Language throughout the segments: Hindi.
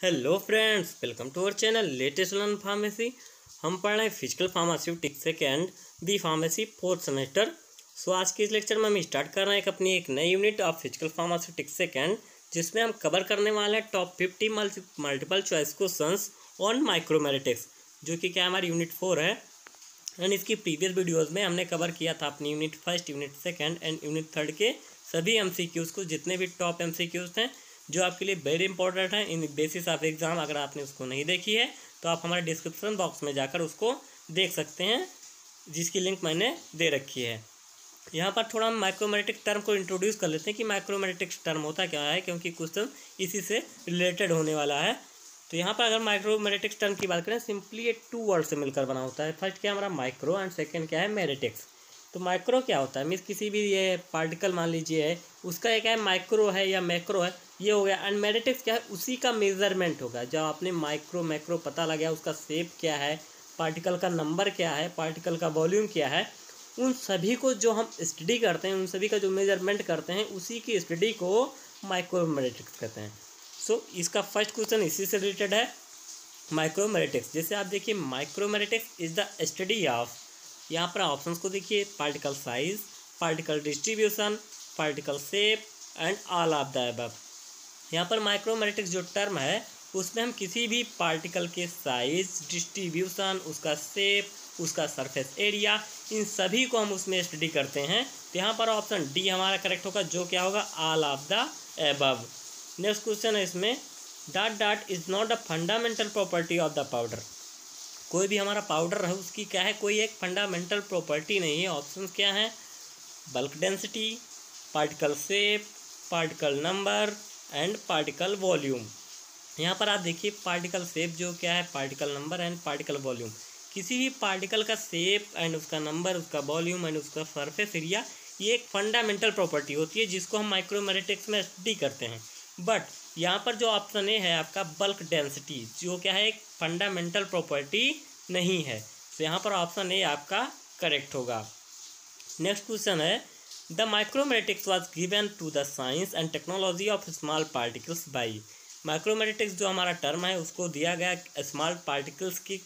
Hello friends welcome to our channel latest learn pharmacy हम पढ़ रहे हैं physical pharmaceutics second B pharmacy fourth semester so आज के इस लेक्चर में हम स्टार्ट कर रहे हैं एक अपनी एक नई unit of physical pharmaceutics second जिसमें हम कवर करने वाले हैं top fifty multiple choice question on micromeritics जो कि क्या हमारी यूनिट फोर है. एंड इसकी प्रीवियस वीडियोज़ में हमने कवर किया था अपनी unit first unit second and unit third के सभी एम को, जितने भी टॉप एम हैं जो आपके लिए वेरी इंपॉर्टेंट है, इन बेसिस ऑफ़ एग्ज़ाम अगर आपने उसको नहीं देखी है तो आप हमारे डिस्क्रिप्शन बॉक्स में जाकर उसको देख सकते हैं, जिसकी लिंक मैंने दे रखी है। यहाँ पर थोड़ा हम माइक्रोमेटिक टर्म को इंट्रोड्यूस कर लेते हैं कि माइक्रोमेटिक टर्म होता क्या है, क्योंकि क्वेश्चन इसी से रिलेटेड होने वाला है। तो यहाँ पर अगर माइक्रोमेटिक्स टर्म की बात करें सिंपली ये टू वर्ड से मिलकर बना होता है। फ़र्स्ट क्या हमारा माइक्रो एंड सेकेंड क्या है मेरेटिक्स तो माइक्रो क्या होता है? मीन्स किसी भी ये पार्टिकल मान लीजिए, उसका एक है माइक्रो है या मैक्रो है ये हो गया एंड मेरेटिक्स क्या है उसी का मेज़रमेंट होगा। जब आपने माइक्रो मैक्रो पता लगा उसका सेप क्या है पार्टिकल का नंबर क्या है पार्टिकल का वॉल्यूम क्या है उन सभी को जो हम स्टडी करते हैं उन सभी का जो मेज़रमेंट करते हैं उसी की स्टडी को माइक्रोमेटिक्स कहते हैं। सो so, इसका फ़र्स्ट क्वेश्चन इसी से रिलेटेड है माइक्रोमेटिक्स जैसे आप देखिए micromeritics is the study of यहाँ पर ऑप्शन को देखिए particle size particle distribution particle shape and all of the above यहाँ पर माइक्रोमेटिक्स जो टर्म है, उसमें हम किसी भी पार्टिकल के साइज़ डिस्ट्रीब्यूशन उसका सेप उसका सरफेस एरिया इन सभी को हम उसमें स्टडी करते हैं। तो यहाँ पर ऑप्शन डी हमारा करेक्ट होगा, जो क्या होगा? All of the above next question है इसमें dot dot is not a fundamental property of the powder कोई भी हमारा पाउडर है, उसकी क्या है? कोई एक फंडामेंटल प्रॉपर्टी नहीं है। ऑप्शन क्या है? Bulk density particle shape particle number and particle volume यहाँ पर आप देखिए पार्टिकल शेप जो क्या है? Particle number and particle volume किसी भी पार्टिकल का शेप एंड उसका नंबर उसका वॉल्यूम एंड उसका सरफेस एरिया ये एक फंडामेंटल प्रॉपर्टी होती है जिसको हम माइक्रोमेरेटिक्स में स्टडी करते हैं. बट यहाँ पर जो ऑप्शन ए है, आपका बल्क डेंसिटी जो क्या है? एक फंडामेंटल प्रॉपर्टी नहीं है. तो यहाँ पर ऑप्शन ए आपका करेक्ट होगा. नेक्स्ट क्वेश्चन है the micromeritics was given to the science and technology of small particles by micromeritics जो हमारा टर्म है, उसको दिया गया स्मॉल पार्टिकल्स की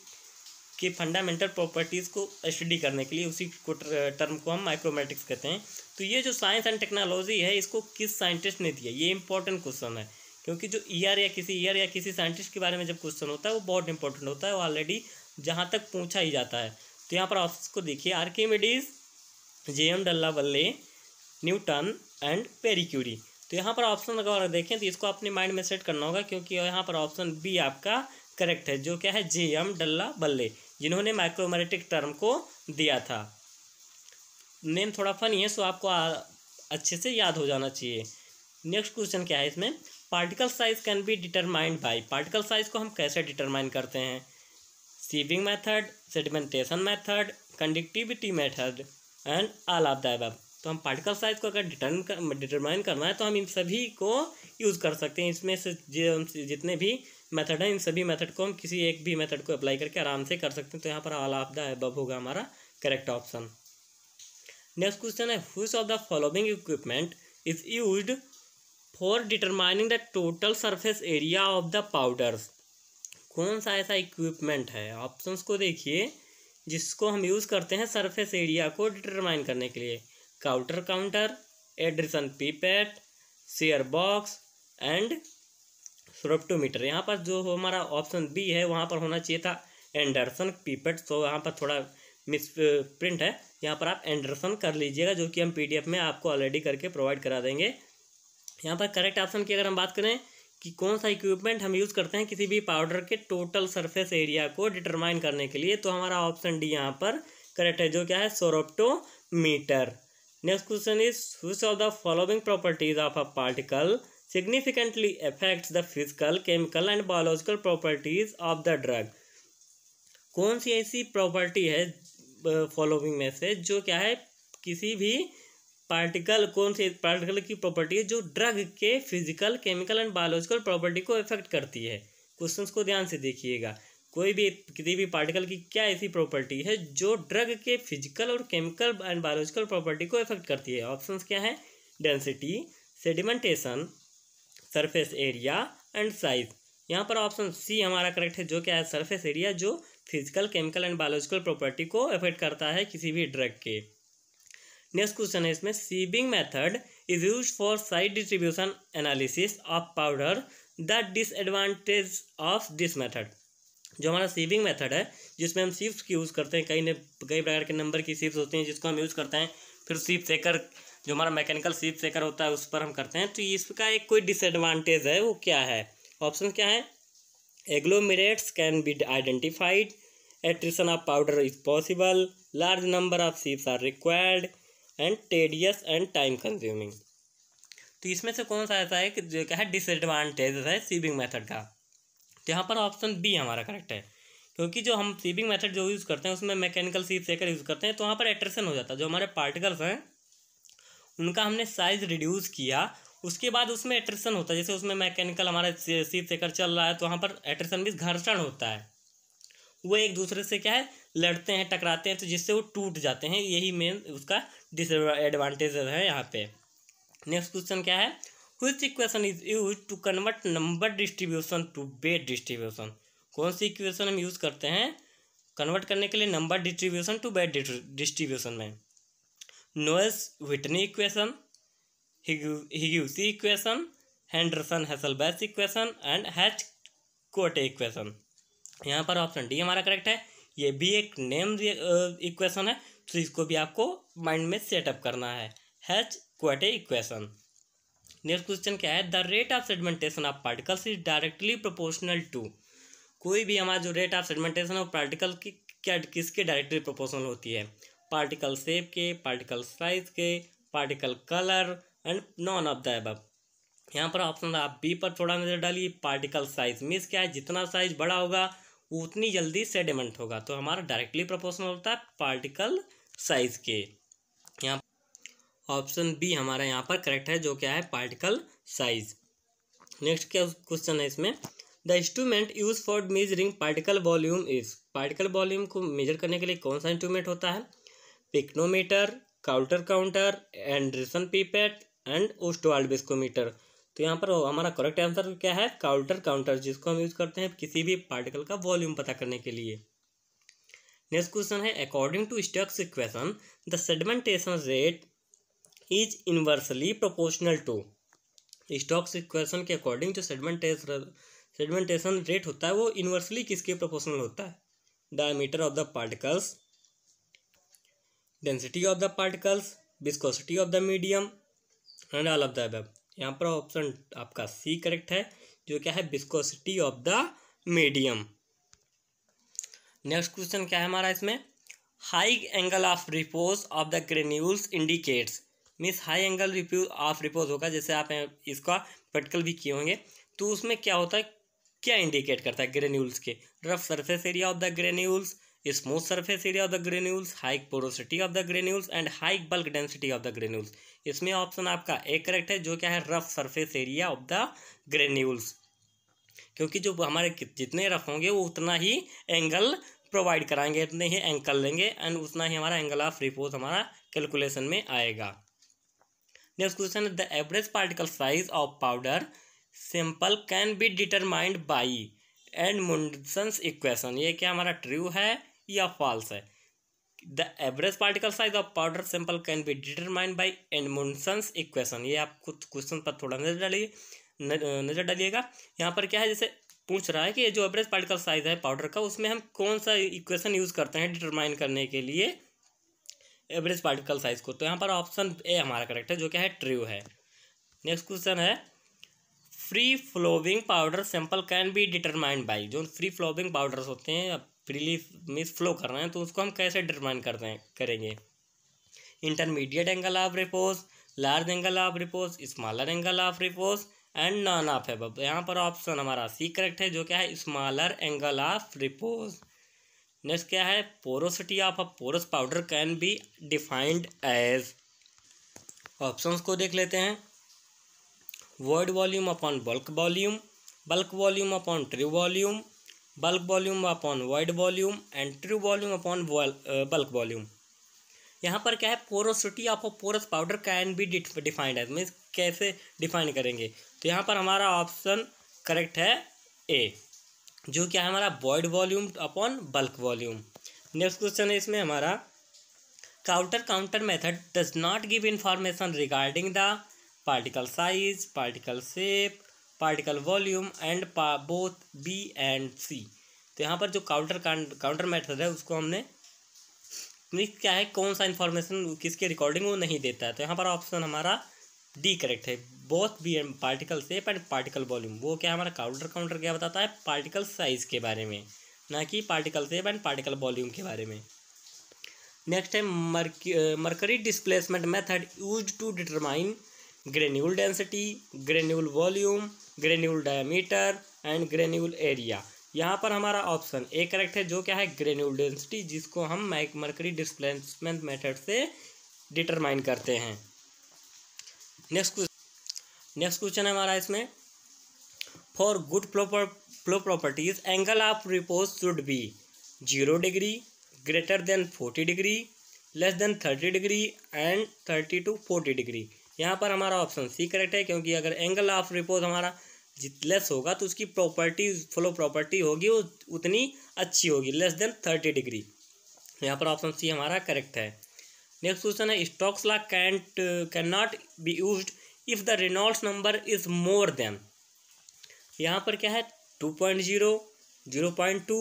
की फंडामेंटल प्रॉपर्टीज़ को स्टडी करने के लिए उसी को टर्म को हम माइक्रोमेटिक्स कहते हैं। तो ये जो साइंस एंड टेक्नोलॉजी है, इसको किस साइंटिस्ट ने दिया? ये इंपॉर्टेंट क्वेश्चन है, क्योंकि जो ईयर या किसी ईयर या किसी साइंटिस्ट के बारे में जब क्वेश्चन होता है, वो बहुत इंपॉर्टेंट होता है, वो ऑलरेडी जहाँ तक पूछा ही जाता है। तो यहाँ पर ऑप्शन को देखिए आर्किमिडीज जे एम डल्ला बल्ले न्यूटन एंड पेरिक्यूरी तो यहाँ पर ऑप्शन अगर देखें तो इसको अपने माइंड में सेट करना होगा क्योंकि यहाँ पर ऑप्शन बी आपका करेक्ट है जो क्या है जे एम डल्ला बल्ले जिन्होंने माइक्रोमेटिक टर्म को दिया था। नेम थोड़ा फनी है सो आपको आ, अच्छे से याद हो जाना चाहिए। नेक्स्ट क्वेश्चन क्या है इसमें? Particle size can be determined by particle size को हम कैसे डिटरमाइन करते हैं? Sieving method sedimentation method conductivity method and all of तो हम पार्टिकल साइज़ को अगर डिटर्म कर डिटरमाइन करना है तो हम इन सभी को यूज़ कर सकते हैं। इसमें से जितने भी मेथड है, इन सभी मेथड को हम किसी एक भी मेथड को अप्लाई करके आराम से कर सकते हैं। तो यहाँ पर ऑल ऑफ़ द अबव होगा हमारा करेक्ट ऑप्शन नेक्स्ट क्वेश्चन है which of the following equipment is use for determining the total surface area of the powders कौन सा ऐसा इक्विपमेंट है? ऑप्शंस को देखिए, जिसको हम यूज़ करते हैं सरफेस एरिया को डिटरमाइन करने के लिए। Counter counter Andreasen pipette shear box and sorptometer यहाँ पर जो हमारा ऑप्शन बी है, वहाँ पर होना चाहिए था एंडरसन पीपेट तो यहाँ पर थोड़ा मिस प्रिंट है। यहाँ पर आप एंडरसन कर लीजिएगा, जो कि हम पीडीएफ में आपको ऑलरेडी करके प्रोवाइड करा देंगे। यहाँ पर करेक्ट ऑप्शन की अगर हम बात करें कि कौन सा इक्विपमेंट हम यूज़ करते हैं किसी भी पाउडर के टोटल सरफेस एरिया को डिटरमाइन करने के लिए तो हमारा ऑप्शन डी यहाँ पर करेक्ट है, जो क्या है sorptometer next question is which of the following properties of a particle significantly affects the physical, chemical, and biological properties of the drug? कौन सी ऐसी प्रॉपर्टी है फॉलोइंग में से, जो क्या है, किसी भी पार्टिकल कौन सी पार्टिकल की प्रॉपर्टी है, जो ड्रग के physical chemical and biological property को इफ़ेक्ट करती है? क्वेश्चंस को ध्यान से देखिएगा। कोई भी, किसी भी पार्टिकल की क्या ऐसी प्रॉपर्टी है जो ड्रग के फ़िज़िकल और केमिकल एंड बायोलॉजिकल प्रॉपर्टी को इफ़ेक्ट करती है? ऑप्शंस क्या है? Density sedimentation surface area and size यहाँ पर ऑप्शन सी हमारा करेक्ट है, जो क्या है? सरफेस एरिया जो physical chemical and biological property को अफेक्ट करता है किसी भी ड्रग के। नेक्स्ट क्वेश्चन है इसमें sieving method is use for size distribution analysis of powder the disadvantage of this method जो हमारा सीविंग मेथड है, जिसमें हम सीप्स की यूज़ करते हैं, कई ने कई प्रकार के नंबर की सीप्स होती हैं जिसको हम यूज़ करते हैं, फिर सीप सेकर जो हमारा मैकेनिकल सीप सेकर होता है, उस पर हम करते हैं। तो इसका एक कोई डिसएडवांटेज है, वो क्या है? ऑप्शन क्या है? Agglomerates can be identified attrition of powder is possible large number of सीप्स are required and tedious and time consuming तो इसमें से कौन सा ऐसा है कि जो क्या है डिसएडवांटेज है सीविंग मेथड का। तो यहाँ पर ऑप्शन बी हमारा करेक्ट है। क्योंकि जो हम सीविंग मेथड जो यूज़ करते हैं, उसमें मैकेनिकल सीप सेकर यूज़ करते हैं तो वहाँ पर एट्रेशन हो जाता है। जो हमारे पार्टिकल्स हैं, उनका हमने साइज़ रिड्यूस किया, उसके बाद उसमें एट्रेशन होता है। जैसे उसमें मैकेनिकल हमारा सीप सेकर चल रहा है तो वहाँ पर एट्रेशन भी घर्षण होता है। वो एक दूसरे से क्या है, लड़ते हैं, टकराते हैं तो जिससे वो टूट जाते हैं। यही मेन उसका डिसएडवांटेज है यहाँ पे। नेक्स्ट क्वेश्चन क्या है? Which equation is use to convert number distribution to weight distribution कौन सी इक्वेशन हम यूज़ करते हैं? कन्वर्ट करने के लिए number distribution to weight distribution में। Noyes Whitney equation Higuchi equation Henderson Hasselbalch equation and Hatch Choate equation यहाँ पर ऑप्शन डी हमारा करेक्ट है। ये भी एक नेम इक्वेशन है। तो इसको भी आपको माइंड में सेटअप करना है। Hatch Choate equation next question क्या है? The rate of sedimentation of particles is directly proportional to कोई भी हमारा जो rate of sedimentation of particle की क्या, किसके डायरेक्टली प्रोपोर्शनल होती है? पार्टिकल शेप के पार्टिकल साइज़ के particle colour and none of the अब यहाँ पर ऑप्शन आप बी पर थोड़ा नज़र डालिए। पार्टिकल साइज़ मीन्स क्या है? जितना साइज़ बड़ा होगा, उतनी जल्दी सेडिमेंट होगा। तो हमारा डायरेक्टली प्रोपोर्शनल होता है पार्टिकल साइज़ के। ऑप्शन बी हमारा यहाँ पर करेक्ट है, जो क्या है पार्टिकल साइज़ नेक्स्ट क्या क्वेश्चन है इसमें? The instrument use for measuring particle volume is particle volume को मेजर करने के लिए कौन सा इंस्ट्रूमेंट होता है? Pycnometer counter counter Andreasen pipette and Ostwald viscometer तो यहाँ पर हमारा करेक्ट आंसर क्या है? काउंटर काउंटर जिसको हम यूज़ करते हैं किसी भी पार्टिकल का वॉल्यूम पता करने के लिए. नेक्स्ट क्वेश्चन है according to Stokes equation the sedimentation rate is inversely proportional to Stokes equation के अकॉर्डिंग जो सेडमेंटेशन सेडमेंटेशन रेट होता है, वो इनवर्सली किसके प्रोपोर्शनल होता है? Diameter of the particles density of the particles viscosity of the medium and all of the above यहाँ पर ऑप्शन आपका सी करेक्ट है, जो क्या है? Viscosity of the medium next question क्या है हमारा इसमें? High angle of repose of the granules indicates means high angle रिप्यू of repose होगा, जैसे आप इसका प्रैक्टिकल भी किए होंगे तो उसमें क्या होता है, क्या इंडिकेट करता है ग्रेन्यूल्स के? Rough surface area of the granules smooth surface area of the granules high porosity of the granules and high bulk density of the granules इसमें ऑप्शन आपका एक करेक्ट है, जो क्या है rough surface area of the granules क्योंकि जो हमारे जितने रफ होंगे, वो उतना ही एंगल प्रोवाइड कराएँगे, उतने ही एंकल लेंगे एंड उतना ही हमारा एंगल ऑफ़ रिपोज हमारा कैलकुलेशन में आएगा। नेक्स्ट क्वेश्चन है the average particle size of powder simple can be determined by Edmundson's equation ये क्या हमारा ट्रू है या फॉल्स है? The average particle size of powder simple can be determined by Edmundson's equation ये आप कुछ क्वेश्चन पर थोड़ा नज़र डालिए। नज़र डालिएगा। यहाँ पर क्या है, जैसे पूछ रहा है कि ये जो एवरेज पार्टिकल साइज़ है पाउडर का, उसमें हम कौन सा इक्वेशन यूज़ करते हैं डिटरमाइन करने के लिए? एवरेज पार्टिकल साइज़ को। तो यहाँ पर ऑप्शन ए हमारा करेक्ट है, जो क्या है ट्रू है। नेक्स्ट क्वेश्चन है free flowing powder sample can be determined by जो फ्री फ्लोविंग पाउडर्स होते हैं फ्रीली मीस फ्लो कर रहे हैं तो उसको हम कैसे डिटरमाइन करते हैं, करेंगे? Intermediate angle of repose large angle of repose smaller angle of repose and none of है यहाँ पर ऑप्शन हमारा सी करेक्ट है, जो क्या है smaller angle of repose next क्या है? Porosity of a porous powder can be defined as options को देख लेते हैं। Void volume upon bulk volume bulk volume upon true volume bulk volume upon void volume and true volume upon bulk volume यहाँ पर क्या है? Porosity of a porous powder can be defined as means कैसे डिफाइन करेंगे? तो यहाँ पर हमारा ऑप्शन करेक्ट है ए जो क्या है हमारा void volume upon bulk volume next question है इसमें हमारा counter counter method does not give information regarding the particle size particle shape particle volume and both B and C तो यहाँ पर जो काउंटर काउंटर मेथड है, उसको हमने क्या है, कौन सा इन्फॉर्मेशन किसके रिकॉर्डिंग वो नहीं देता है। तो यहाँ पर ऑप्शन हमारा डी करेक्ट है। Both B and particle shape and particle volume वो क्या हमारा काउंटर काउंटर क्या बताता है? पार्टिकल साइज़ के बारे में। ना कि particle shape and particle volume के बारे में। नेक्स्ट है mercury displacement method use to determine granule density granule volume granule diameter and granule area यहाँ पर हमारा ऑप्शन ए करेक्ट है, जो क्या है? ग्रेन्यूल डेंसिटी जिसको हम मर्करी डिस्प्लेसमेंट मेथड से डिटरमाइन करते हैं। नेक्स्ट क्वेश्चन नेक्स्ट क्वेश्चन है हमारा इसमें। For good flow properties angle of repose should be zero degree greater than forty degree less than thirty degree and thirty to forty degree यहाँ पर हमारा ऑप्शन सी करेक्ट है, क्योंकि अगर एंगल ऑफ़ रिपोज हमारा जित लेस होगा तो उसकी प्रॉपर्टी फ्लो प्रॉपर्टी होगी, वो उतनी अच्छी होगी लेस देन थर्टी डिग्री यहाँ पर ऑप्शन सी हमारा करेक्ट है। नेक्स्ट क्वेश्चन है Stokes law can't can not be use if the Reynolds number is more than यहाँ पर क्या है? Two point zero zero point two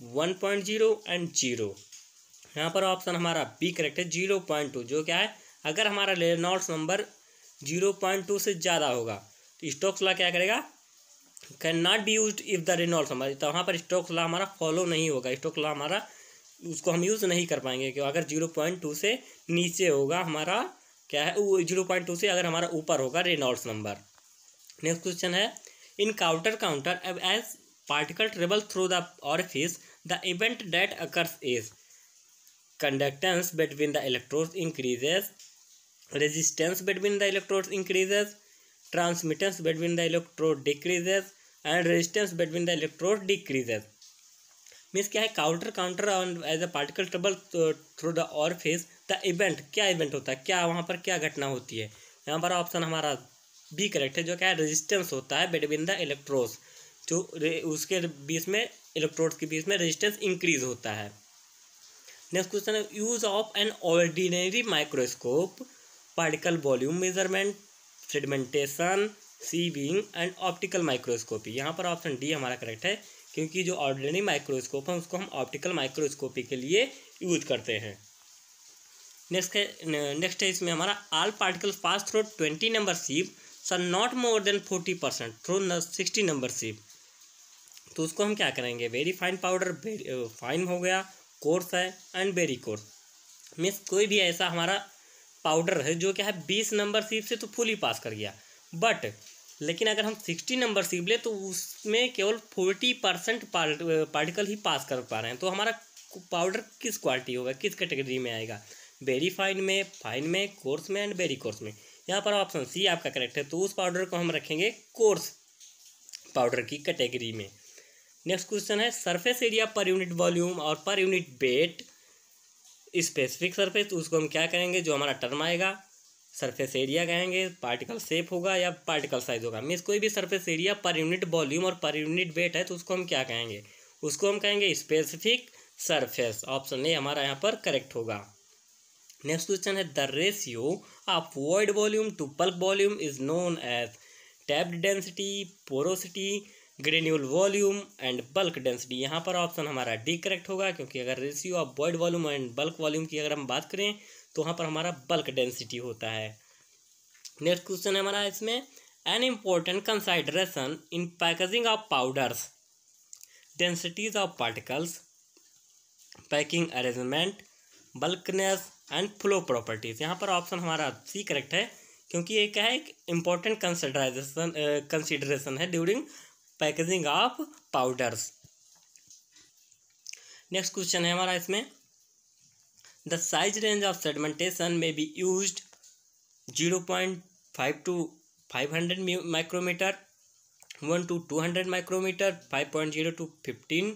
one point zero and zero यहाँ पर ऑप्शन हमारा बी करेक्ट है ज़ीरो पॉइंट टू जो क्या है? अगर हमारा Reynolds number zero point two से ज़्यादा होगा तो स्टॉक्स ला क्या करेगा? Can not be use if the Reynolds number तो वहाँ पर स्टॉक्स ला हमारा फॉलो नहीं होगा स्टॉक्स ला हमारा उसको हम यूज़ नहीं कर पाएँगे, क्यों? अगर ज़ीरो पॉइंट टू से नीचे होगा हमारा, क्या है? ज़ीरो पॉइंट टू से अगर हमारा ऊपर होगा रेनॉल्ड्स नंबर नेक्स्ट क्वेश्चन है in counter counter as particle travel through the orifice the event that occurs is conductance between the electrodes increases resistance between the electrodes increases transmittance between the electrode decreases and resistance between the electrode decreases means क्या है? Counter counter on as a particle travel through the orifice the event क्या इवेंट होता है? क्या वहाँ पर क्या घटना होती है? यहाँ पर ऑप्शन हमारा बी करेक्ट है, जो क्या है? रेजिस्टेंस होता है बिटवीन द इलेक्ट्रोड्स जो उसके बीच में इलेक्ट्रोड्स के बीच में रेजिस्टेंस इंक्रीज होता है। नेक्स्ट क्वेश्चन है use of an ordinary microscope particle volume measurement sedimentation sieving and optical microscopy यहाँ पर ऑप्शन डी हमारा करेक्ट है। क्योंकि जो ऑर्डिनरी माइक्रोस्कोप है, उसको हम ऑप्टिकल माइक्रोस्कोपी के लिए यूज़ करते हैं। नेक्स्ट है नेक्स्ट है इसमें हमारा all particle pass through twenty number sieve sir not more than forty percent through sixty number sieve तो उसको हम क्या करेंगे? वेरी फाइन पाउडर फाइन हो गया कोर्स है एंड वेरी कोर्स मीन्स कोई भी ऐसा हमारा पाउडर है जो क्या है बीस नंबर सीप से तो फुली पास कर गया। बट लेकिन अगर हम सिक्सटी नंबर सीख ले तो उसमें केवल फोर्टी परसेंट पार्टिकल ही पास कर पा रहे हैं। तो हमारा पाउडर किस क्वालिटी होगा, किस कैटेगरी में आएगा? वेरी फाइन में फाइन में कोर्स में एंड वेरी कोर्स में। यहाँ पर ऑप्शन सी आपका करेक्ट है तो उस पाउडर को हम रखेंगे कोर्स पाउडर की कैटेगरी में। नेक्स्ट क्वेश्चन है surface area per unit volume और per unit weight specific surface तो उसको हम क्या करेंगे, जो हमारा टर्म आएगा सरफेस एरिया कहेंगे पार्टिकल सेप होगा या पार्टिकल साइज़ होगा। मीन्स कोई भी surface area per unit volume और पर यूनिट वेट है तो उसको हम क्या कहेंगे? उसको हम कहेंगे स्पेसिफिक सरफेस ऑप्शन ए हमारा यहाँ पर करेक्ट होगा। नेक्स्ट क्वेश्चन है the ratio of void volume to bulk volume is known as tapped density porosity granule volume and bulk density यहाँ पर ऑप्शन हमारा डी करेक्ट होगा, क्योंकि अगर ratio of void volume and bulk volume की अगर हम बात करें तो वहाँ पर हमारा बल्क डेंसिटी होता है। नेक्स्ट क्वेश्चन है हमारा इसमें an important consideration in packaging of powders densities of particles packing arrangement bulkiness and flow properties यहाँ पर ऑप्शन हमारा सी करेक्ट है, क्योंकि ये क्या है, एक इम्पोर्टेंट कंसिडराइजेशन कंसिडरेशन है during packaging of powders next question है हमारा इसमें The size range of sedimentation may be used 0.5 to 500 micrometer, 1 to 200 micrometer, 5.0 to 15,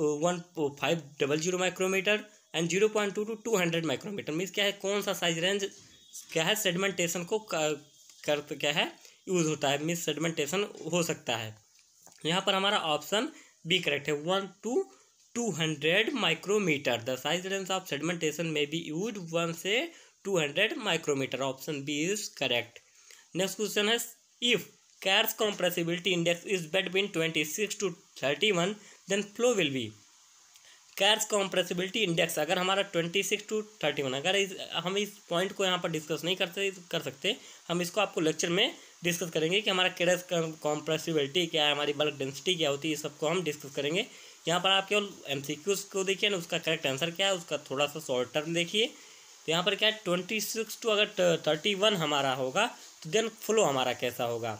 uh, 1 500 micrometer and zero point two to two hundred micrometre means क्या है? कौन सा साइज़ रेंज क्या है? सेडमेंटेशन को कर क्या है? यूज़ होता है। मीन्स सेडमेंटेशन हो सकता है। यहाँ पर हमारा ऑप्शन बी करेक्ट है। One to two hundred micrometre the size range of sedimentation may be use one से two hundred micrometre option B is correct next question है if Carr's compressibility index is between twenty six to thirty one then flow will be Carr's compressibility index अगर हमारा twenty six to thirty one अगर इस, हम इस पॉइंट को यहाँ पर डिस्कस नहीं करते, कर सकते, हम इसको आपको लेक्चर में डिस्कस करेंगे कि हमारा कैरस कॉम्प्रेसिबिलिटी क्या है, हमारी बल्क डेंसिटी क्या होती है, ये सबको हम डिस्कस करेंगे। यहाँ पर आप केवल एम को देखिए ना, उसका करेक्ट आंसर क्या है, उसका थोड़ा सा शॉर्ट टर्म देखिए। तो यहाँ पर क्या है ट्वेंटी सिक्स टू अगर थर्टी वन हमारा होगा तो देन फ्लो हमारा कैसा होगा?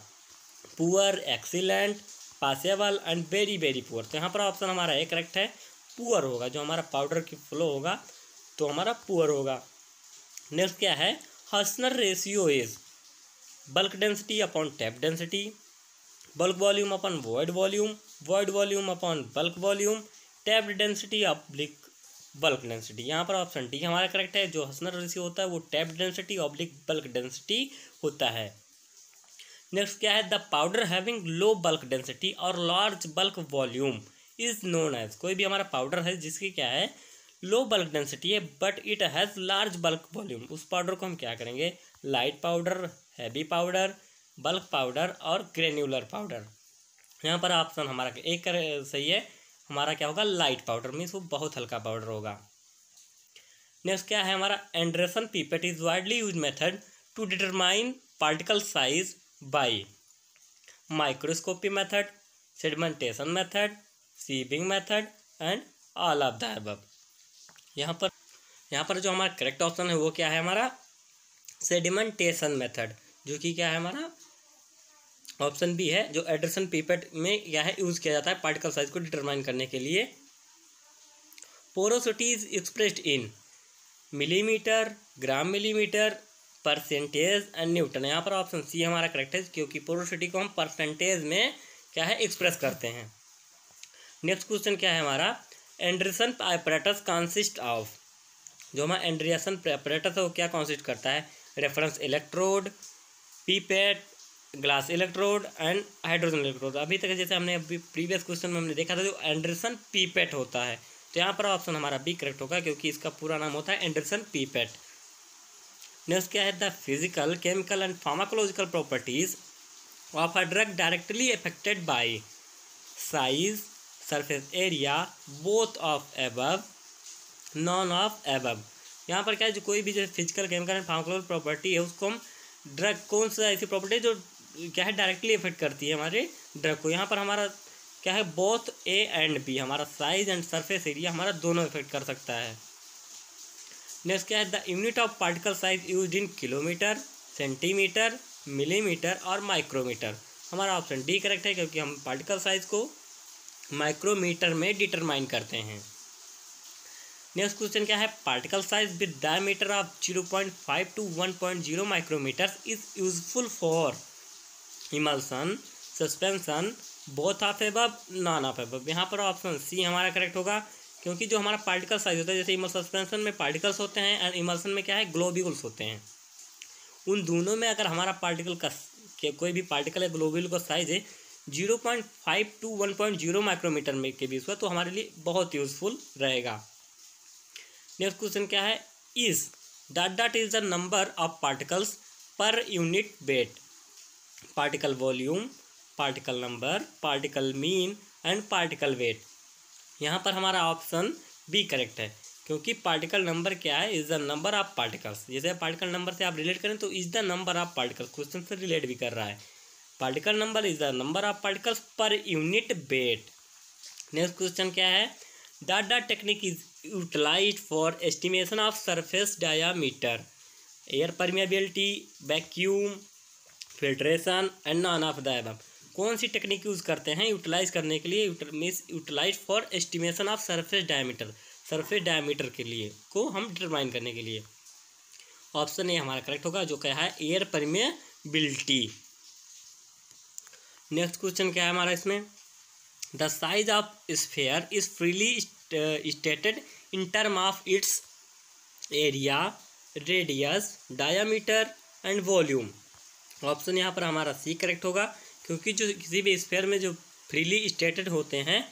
Poor excellent passable and very very poor तो यहाँ पर ऑप्शन हमारा एक करेक्ट है पुअर होगा। जो हमारा पाउडर की फ्लो होगा तो हमारा पुअर होगा। नेक्स्ट क्या है Hausner ratio is bulk density upon tap density bulk volume upon void volume void volume upon bulk volume tap density oblique bulk density यहाँ पर ऑप्शन डी हमारा करेक्ट है, जो हसनर रेशियो होता है, वो tap density oblique bulk density होता है। नेक्स्ट क्या है? The powder having low bulk density और large bulk volume is known as कोई भी हमारा पाउडर है, जिसकी क्या है? लो बल्क डेंसिटी है but it has large bulk volume उस पाउडर को हम क्या करेंगे? Light powder heavy powder bulk powder और ग्रेन्यूलर पाउडर यहाँ पर ऑप्शन हमारा एक कर, सही है। हमारा क्या होगा? लाइट पाउडर मीन्स वो बहुत हल्का पाउडर होगा। नेक्स्ट क्या है हमारा? Andreasen pipette is widely use method to determine particle size by microscopy method sedimentation method sieving method and all of the अब यहाँ पर यहाँ पर जो हमारा करेक्ट ऑप्शन है वो क्या है हमारा? सेडिमेंटेशन मेथड जो कि क्या है हमारा? ऑप्शन बी है, जो एड्रेसन पीपेट में क्या है यूज़ किया जाता है पार्टिकल साइज़ को डिटरमाइन करने के लिए। Porosity is expressed in millimetre, gram millimetre, percentage and newton. यहाँ पर ऑप्शन सी हमारा करेक्ट है, क्योंकि पोरोसिटी को हम परसेंटेज में क्या है एक्सप्रेस करते हैं। नेक्स्ट क्वेश्चन क्या है हमारा? एंड्रेसन अपरेटस कॉन्सिस्ट ऑफ़ जो हमारा एंड्रियासन अपरेटस है, वो क्या कॉन्सिस्ट करता है? Reference electrode pipette glass electrode and hydrogen electrode अभी तक जैसे हमने अभी प्रीवियस क्वेश्चन में हमने देखा था, जो एंडरसन पीपेट होता है। तो यहाँ पर ऑप्शन हमारा बी करेक्ट होगा, क्योंकि इसका पूरा नाम होता है एंडरसन पीपेट नेक्स्ट क्या है? The physical chemical and pharmacological properties of a drug directly affected by size surface area both of above none of above यहाँ पर क्या है? जो कोई भी जो physical chemical and pharmacological property है, उसको हम ड्रग कौन सा ऐसी प्रॉपर्टी जो क्या है डायरेक्टली इफ़ेक्ट करती है हमारे ड्रग को। यहाँ पर हमारा क्या है बोथ ए एंड बी हमारा साइज़ एंड सरफेस एरिया हमारा दोनों इफ़ेक्ट कर सकता है। नेक्स्ट क्या है the unit of particle size use in kilometer centimeter millimeter और माइक्रोमीटर हमारा ऑप्शन डी करेक्ट है क्योंकि हम पार्टिकल साइज़ को माइक्रोमीटर में डिटरमाइन करते हैं। नेक्स्ट क्वेश्चन क्या है particle size with diameter of zero point five to one point zero micrometer is useful for emulsion suspension both of above none of above यहाँ पर ऑप्शन सी हमारा करेक्ट होगा, क्योंकि जो हमारा पार्टिकल साइज़ होता है, जैसे इमल सस्पेंसन में पार्टिकल्स होते हैं एंड इमल्सन में क्या है? ग्लोब्यूल्स होते हैं। उन दोनों में अगर हमारा पार्टिकल का कोई भी पार्टिकल या ग्लोब्यूल का साइज़ है zero point five to one point zero micrometer में के बीच हुआ तो हमारे लिए बहुत यूजफुल रहेगा। नेक्स्ट क्वेश्चन क्या है? Is dot dot is the number of particles per unit weight particle volume particle number particle mean and particle weight यहाँ पर हमारा ऑप्शन बी करेक्ट है, क्योंकि पार्टिकल नंबर क्या है? Is the number of particles जैसे पार्टिकल नंबर से आप रिलेट करें तो is the number of particles question से रिलेट भी कर रहा है। Particle number is the number of particles per unit weight next question क्या है? Dot technique is utilize for estimation of surface diameter air permeability, vacuum filtration and none of the above. कौन सी टेक्निक यूज़ करते हैं? यूटिलाइज करने के लिए means utilize for estimation of surface diameter surface diameter के लिए को हम डिटरमाइन करने के लिए। ऑप्शन ए हमारा करेक्ट होगा, जो क्या है? एयर परमेबिलिटी नेक्स्ट क्वेश्चन क्या है हमारा इसमें? The size of sphere is freely stated in term of its area radius diameter and volume option यहाँ पर हमारा सी करेक्ट होगा, क्योंकि जो किसी भी स्फेयर में जो फ्रीली स्टेटेड होते हैं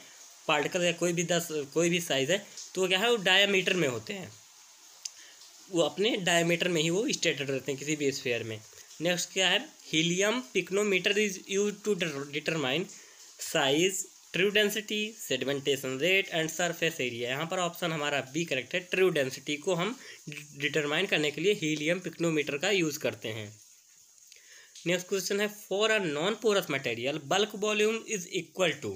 पार्टिकल या कोई भी दस, कोई भी साइज़ है तो क्या है, वो डायामीटर में होते हैं। वो अपने डायमीटर में ही वो स्टेटेड रहते हैं किसी भी स्फेयर में। नेक्स्ट क्या है helium pycnometer is use to determine size true density sedimentation rate and surface area यहाँ पर ऑप्शन हमारा बी करेक्ट है ट्रू डेंसिटी को हम डिटरमाइन करने के लिए हीलियम पिक्नोमीटर का यूज़ करते हैं। नेक्स्ट क्वेश्चन है for a non porous material bulk volume is equal to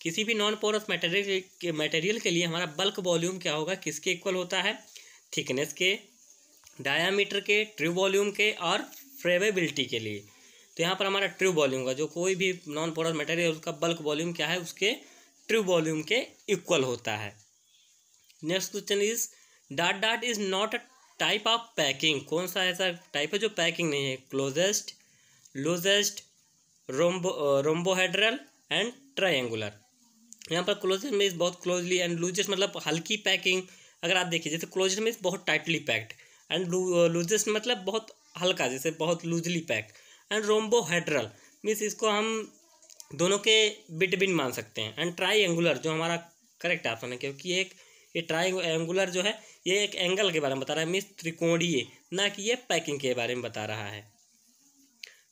किसी भी नॉन पोरस मटेरियल के मटेरियल के लिए हमारा बल्क वॉल्यूम क्या होगा, किसके इक्वल होता है? थिकनेस के डायामीटर के ट्रू वॉल्यूम के और फ्रेवेबिलिटी के लिए। तो यहाँ पर हमारा ट्रू वॉल्यूम का जो कोई भी नॉन पोरस मटेरियल उसका बल्क वॉल्यूम क्या है, उसके ट्रू वॉल्यूम के इक्वल होता है। Next question is dot dot is not a type of packing कौन सा ऐसा टाइप है जो पैकिंग नहीं है? Closest loosest rhombo rhombohedral and triangular यहाँ पर क्लोजेस्ट में बहुत क्लोजली एंड लूजेस्ट मतलब हल्की पैकिंग अगर आप देखिए, जैसे क्लोजेस्ट में बहुत टाइटली पैक्ड एंड लूजेस्ट मतलब बहुत हल्का, जैसे बहुत loosely packed and rhombohedral means इसको हम दोनों के बिटबिन मान सकते हैं। एंड ट्राई एंगुलर जो हमारा करेक्ट ऑप्शन है, क्योंकि एक, ये ट्राई एंगुलर जो है, ये एक एंगल के बारे में बता रहा है मीन्स त्रिकोणीय, ना कि ये पैकिंग के बारे में बता रहा है।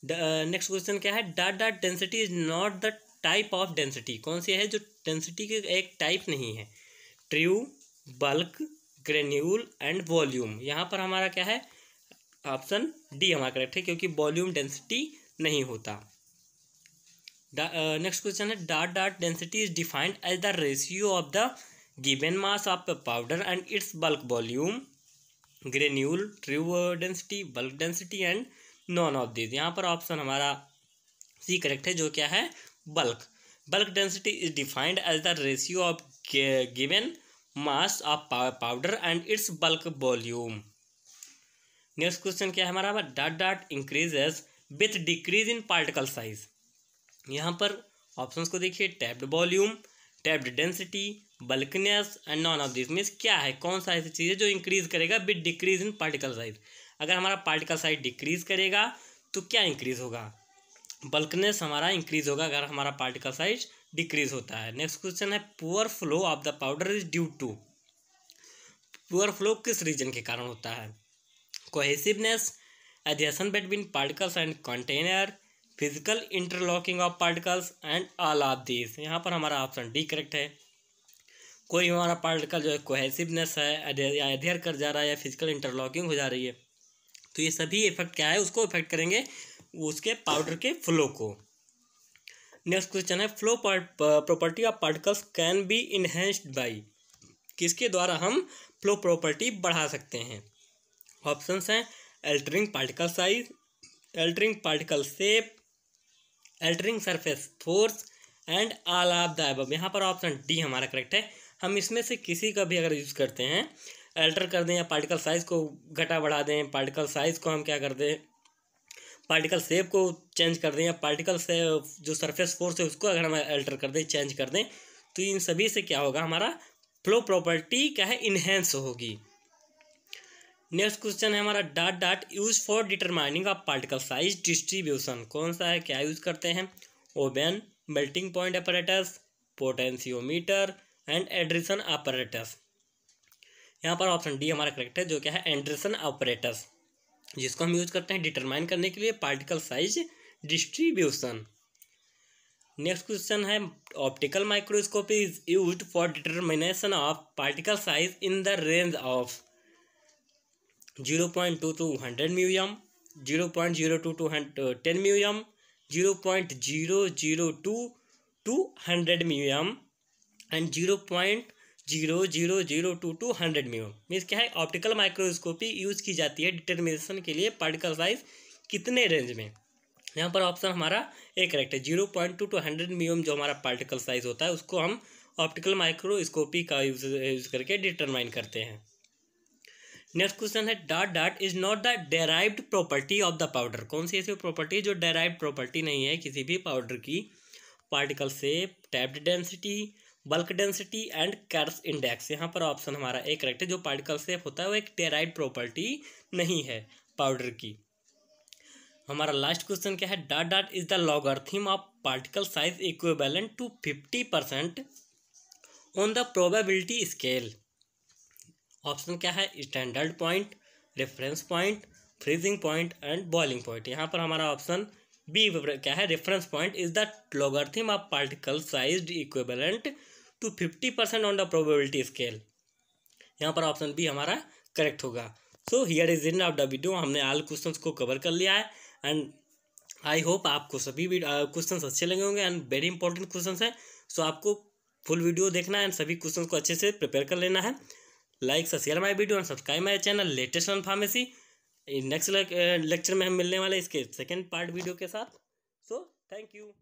नेक्स्ट क्वेश्चन क्या है? Dot dot density is not the type of density कौन सी है जो डेंसिटी के एक टाइप नहीं है? True bulk granule and volume यहाँ पर हमारा क्या है? ऑप्शन डी हमारा करेक्ट है क्योंकि वॉल्यूम डेंसिटी नहीं होता। नेक्स्ट क्वेश्चन है। Dot dot density is defined as the ratio of the given mass of powder and its bulk volume granule true density bulk density and none of this यहाँ पर ऑप्शन हमारा सी करेक्ट है, जो क्या है? Bulk bulk density is defined as the ratio of given mass of powder and its bulk volume next question क्या है हमारा? Dot dot increases with decrease in particle size यहाँ पर ऑप्शंस को देखिए tapped volume tapped density bulkness and none of this means क्या है? कौन सा ऐसी चीज़ है जो इंक्रीज करेगा with decrease in particle size अगर हमारा पार्टिकल साइज़ डिक्रीज करेगा तो क्या इंक्रीज होगा? बल्कनेस हमारा इंक्रीज होगा अगर हमारा पार्टिकल साइज़ डिक्रीज होता है। नेक्स्ट क्वेश्चन है poor flow of the powder is due to poor flow किस रीजन के कारण होता है? Cohesiveness adhesion between particles and container physical interlocking of particles and all of this यहाँ पर हमारा ऑप्शन डी करेक्ट है। कोई हमारा पार्टिकल जो है कोहेसिवनेस है या अध्ययर कर जा रहा है या फ़िज़िकल इंटरलॉकिंग हो जा रही है। तो ये सभी इफ़ेक्ट क्या है, उसको इफ़ेक्ट करेंगे उसके पाउडर के फ्लो को। नेक्स्ट क्वेश्चन है flow property of particles can be enhanced by किसके द्वारा हम फ्लो प्रॉपर्टी बढ़ा सकते हैं? ऑप्शंस हैं altering particle size altering particle shape altering surface force and all of the above यहाँ पर ऑप्शन डी हमारा करेक्ट है। हम इसमें से किसी का भी अगर यूज़ करते हैं अल्टर कर दें या पार्टिकल साइज़ को घटा बढ़ा दें पार्टिकल साइज़ को हम क्या कर दें? पार्टिकल सेप को चेंज कर दें या पार्टिकल से जो सरफेस फोर्स है उसको अगर हम अल्टर कर दें चेंज कर दें तो इन सभी से क्या होगा? हमारा फ्लो प्रॉपर्टी क्या है? इन्हेंस होगी। नेक्स्ट क्वेश्चन है हमारा dot dot use for determining of particle size distribution कौन सा है? क्या यूज़ करते हैं? Oven melting point apparatus potentiometer and Andreasen apparatus यहाँ पर ऑप्शन डी हमारा करेक्ट है, जो क्या है एंड्रिसन ऑपरेटस जिसको हम यूज़ करते हैं डिटरमाइन करने के लिए particle size distribution next question है optical microscope is use for determination of particle size in the range of zero point two to hundred mu m zero point zero two to ten mu m zero point zero zero two to hundred mu m and zero point zero zero zero two to hundred mu m means क्या है? ऑप्टिकल माइक्रोस्कोपी यूज़ की जाती है डिटर्मिनेशन के लिए पार्टिकल साइज़ कितने रेंज में? यहाँ पर ऑप्शन हमारा एक करेक्ट है। Zero point two to hundred mu m जो हमारा पार्टिकल साइज़ होता है, उसको हम ऑप्टिकल माइक्रोस्कोपी का यूज़, यूज़ करके डिटरमाइन करते हैं। नेक्स्ट क्वेश्चन है, dot dot is not the derived property of the powder. कौन सी ऐसी प्रॉपर्टी जो डेराइव्ड प्रॉपर्टी नहीं है? किसी भी पाउडर की, particle shape tapped density bulk density and Carr's index यहाँ पर ऑप्शन हमारा एक करेक्ट है, जो पार्टिकल सेप होता है, वो एक डेराइव प्रॉपर्टी नहीं है पाउडर की। हमारा लास्ट क्वेश्चन क्या है? Dot dot is the logarithm of particle size equivalent to fifty percent on the probability scale option क्या है? Standard point reference point freezing point and boiling point यहाँ पर हमारा ऑप्शन बी क्या है? Reference point is the logarithm of particle size equivalent to fifty percent on the probability scale यहाँ पर ऑप्शन बी हमारा करेक्ट होगा। So here is end of the video हमने ऑल क्वेश्चंस को कवर कर लिया है। एंड आई होप आपको सभी क्वेश्चन अच्छे लगे होंगे एंड वेरी इंपॉर्टेंट क्वेश्चन है। सो आपको फुल वीडियो देखना है एंड सभी क्वेश्चन को अच्छे से प्रिपेयर कर लेना है। Like share my video and subscribe my channel latest on pharmacy next lecture में हम मिलने वाले इसके सेकेंड पार्ट वीडियो के साथ। So thank you